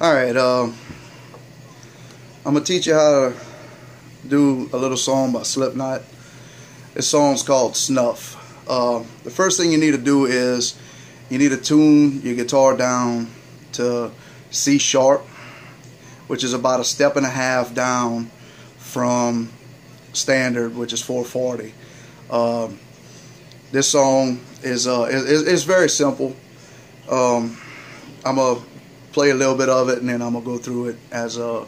Alright, uh, I'm going to teach you how to do a little song by Slipknot. This song's called Snuff. Uh, the first thing you need to do is you need to tune your guitar down to C sharp, which is about a step and a half down from standard, which is 440. Um, this song is uh, is, very simple. Um, I'm gonna play a little bit of it, and then I'm gonna go through it as a, uh,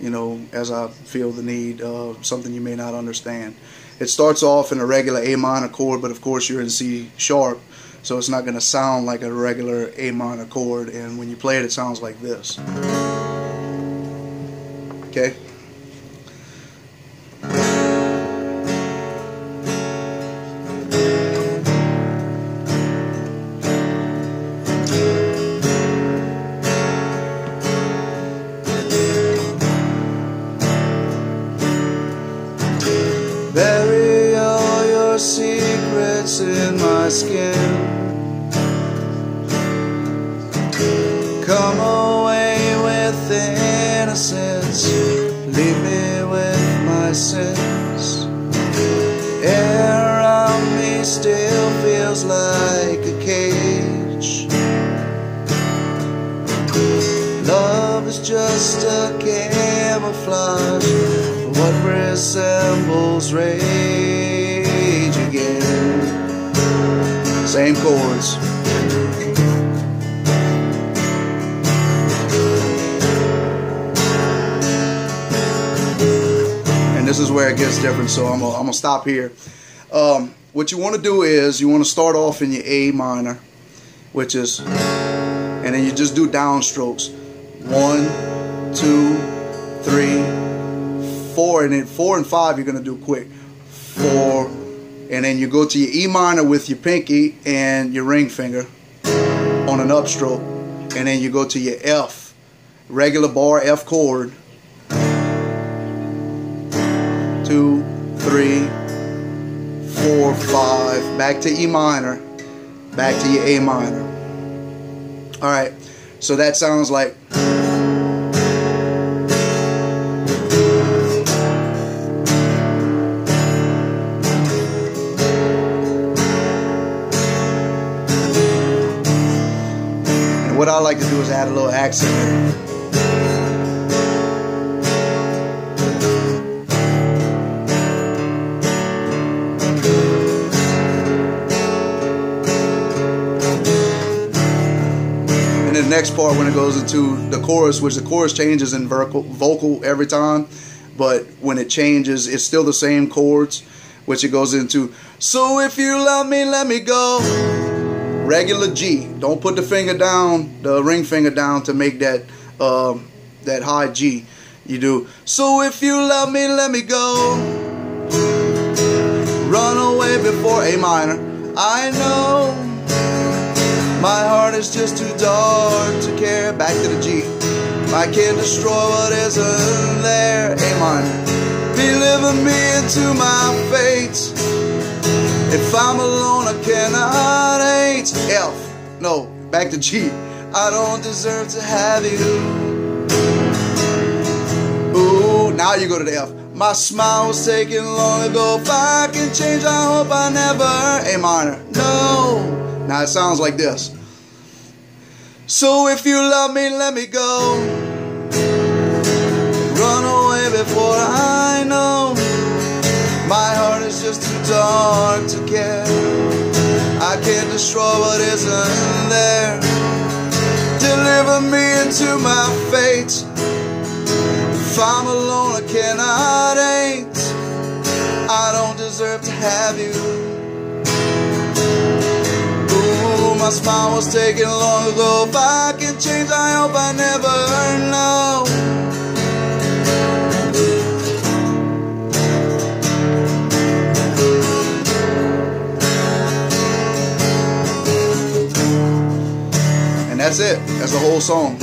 you know, as I feel the need. Uh, something you may not understand. It starts off in a regular A minor chord, but of course you're in C sharp, so it's not gonna sound like a regular A minor chord. And when you play it, it sounds like this. Okay. Secrets in my skin. Come away with innocence, leave me with my sins. Air around me still feels like a cage. Love is just a camouflage, what resembles rage Same chords. And this is where it gets different, so I'm going to stop here. Um, what you want to do is you want to start off in your A minor, which is, and then you just do downstrokes. One, two, three, four, and then four and five you're going to do quick. Four, and then you go to your E minor with your pinky and your ring finger on an upstroke. And then you go to your F regular bar F chord. Two three four five. Back to E minor back to your A minor alright so that sounds like what I like to do is add a little accent. And the next part when it goes into the chorus, which the chorus changes in vocal, vocal every time, but when it changes, it's still the same chords, which it goes into. So if you love me, let me go regular G. Don't put the finger down, the ring finger down to make that um, that high G. You do. So if you love me, let me go. Run away before A minor. I know my heart is just too dark to care. Back to the G. I can't destroy what isn't there. A minor. Deliver me into my fate. If I'm alone, I cannot hate. F. No, back to G. I don't deserve to have you. Ooh, now you go to the F. My smile was taken long ago. If I can change, I hope I never. A minor. No. Now it sounds like this. So if you love me, let me go. Run away before I know. My heart is just too dark to care. What isn't there. Deliver me into my fate. If I'm alone, I cannot hate. I don't deserve to have you. Ooh, my smile was taken long ago. If I can change, I hope I never that's it. That's the whole song.